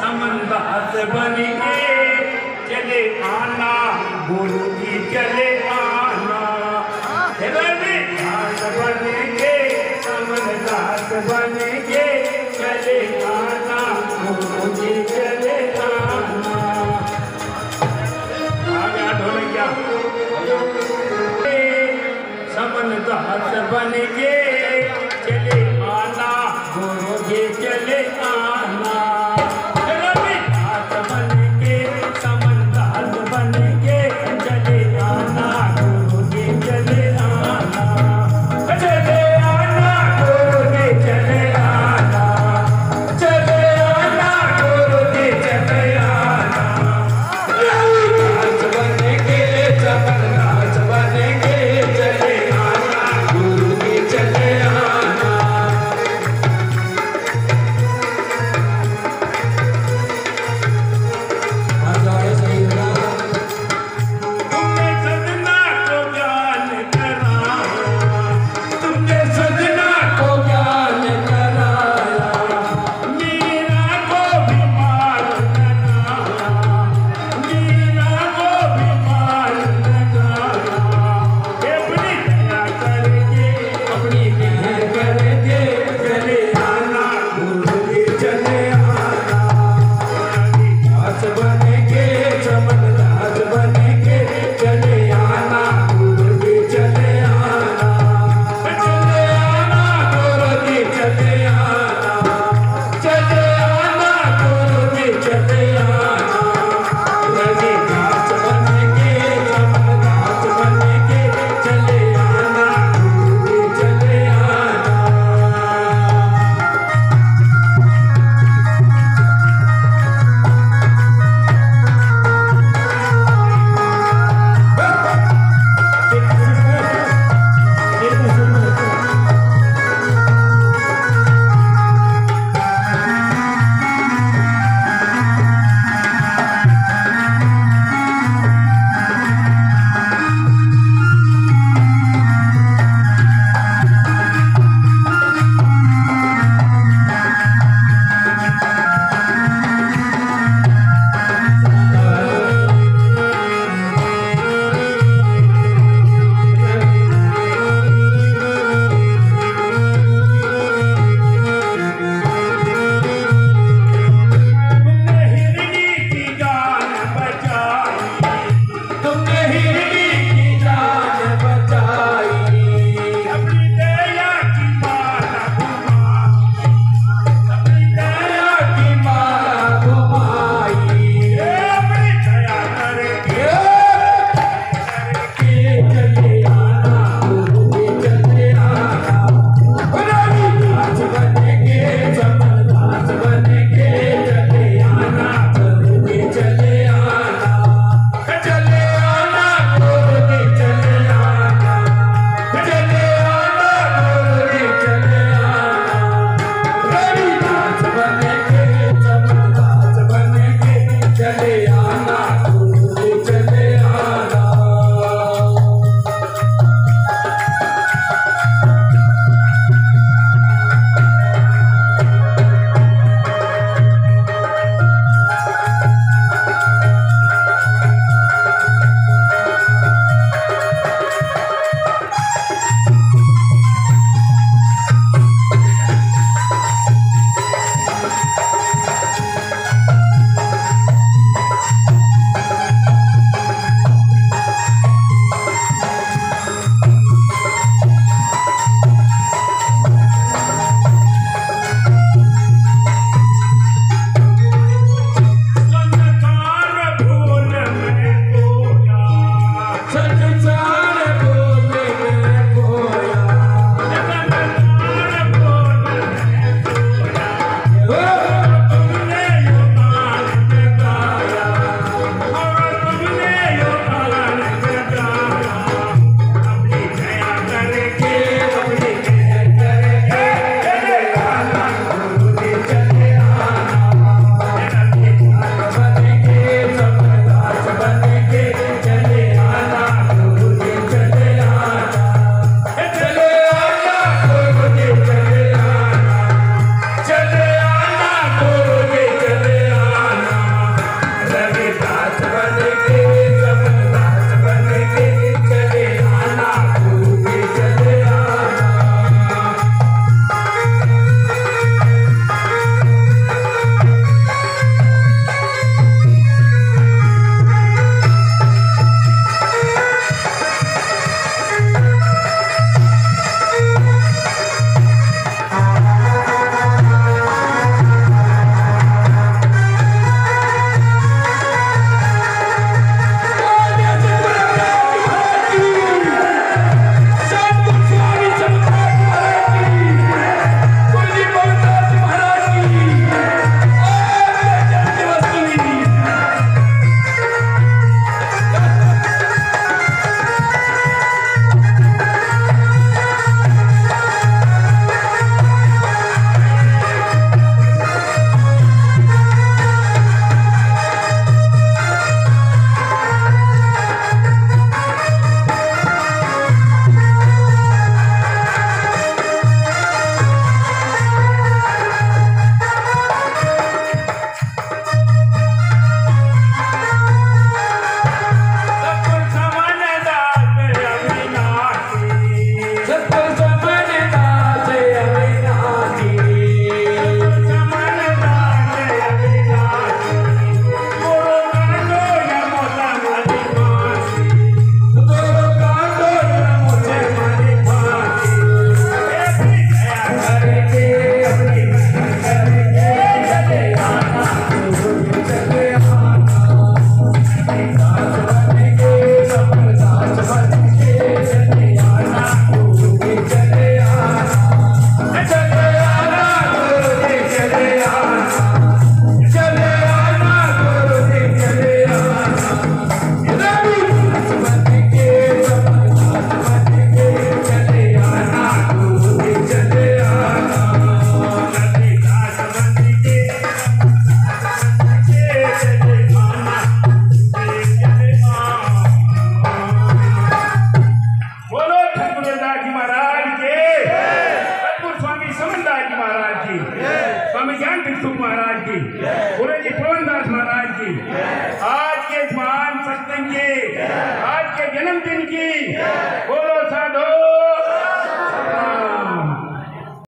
समंदास बन के चले आना गुरु जी चले आना। बन के समंदास बन के चले आना गुरु जी चले आना। आ गया ढोलकिया समनदास बन के चले आना गुरु के के चले आना। की कमीजान बिक्षुक महाराज की।